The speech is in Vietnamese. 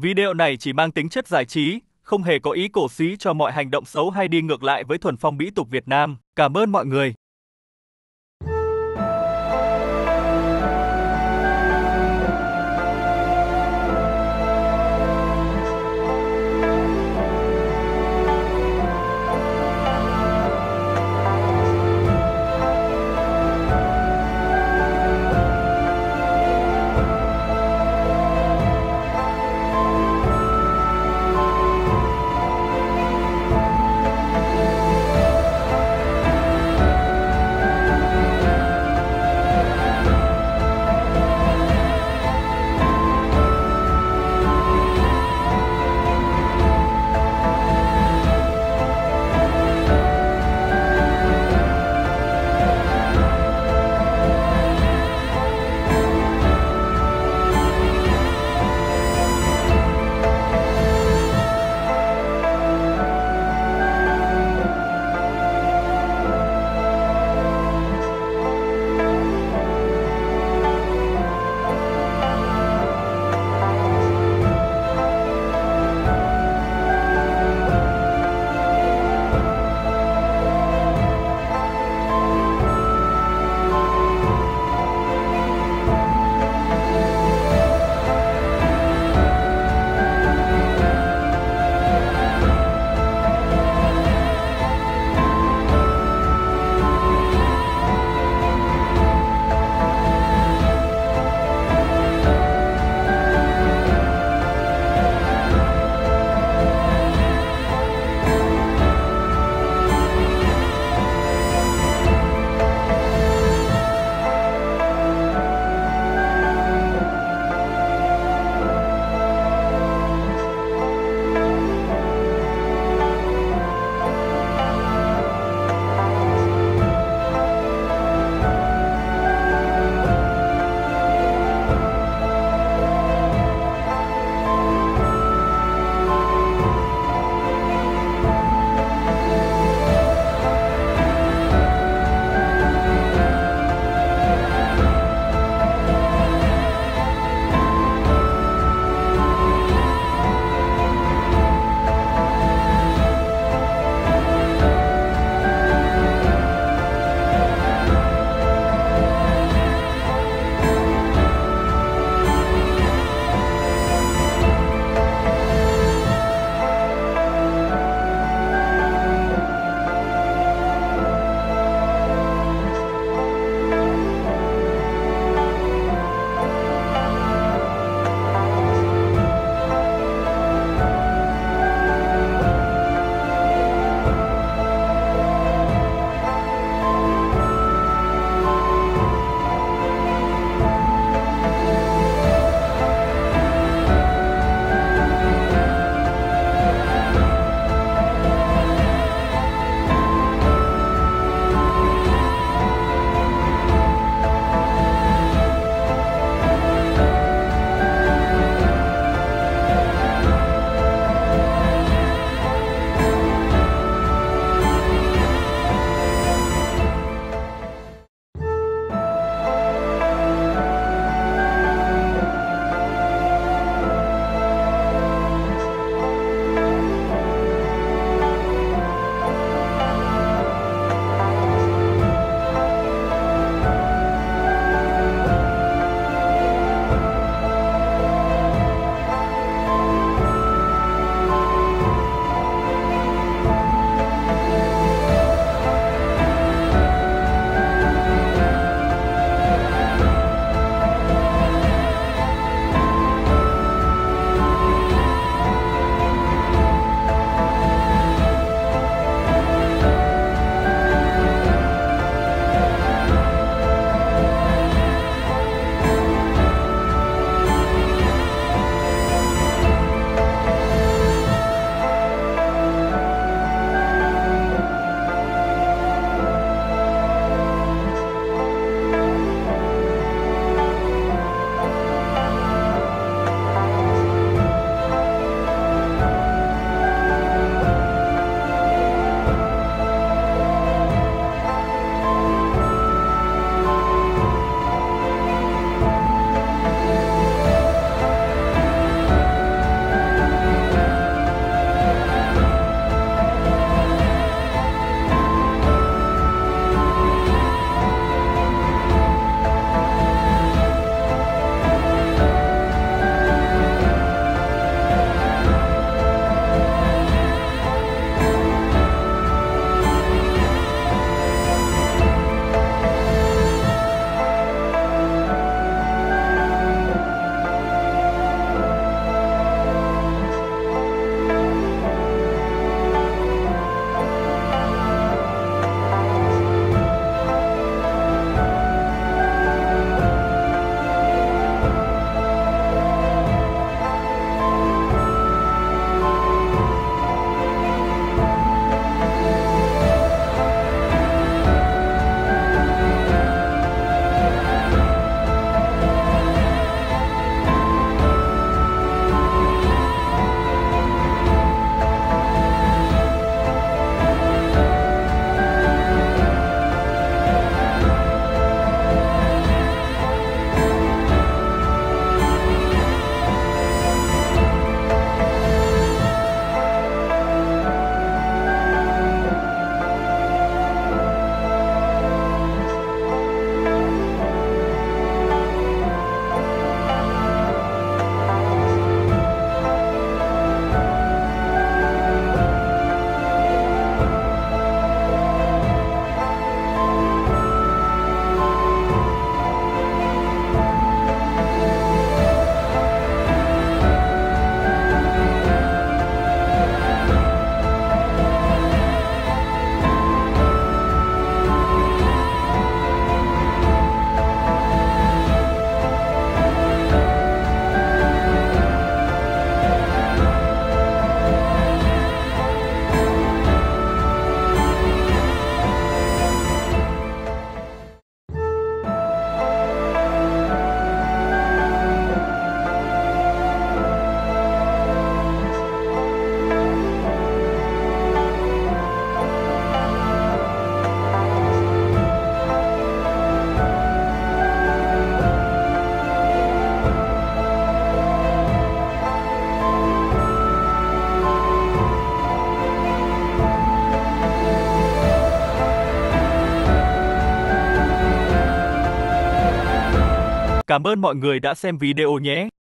Video này chỉ mang tính chất giải trí, không hề có ý cổ suý cho mọi hành động xấu hay đi ngược lại với thuần phong mỹ tục Việt Nam. Cảm ơn mọi người. Cảm ơn mọi người đã xem video nhé.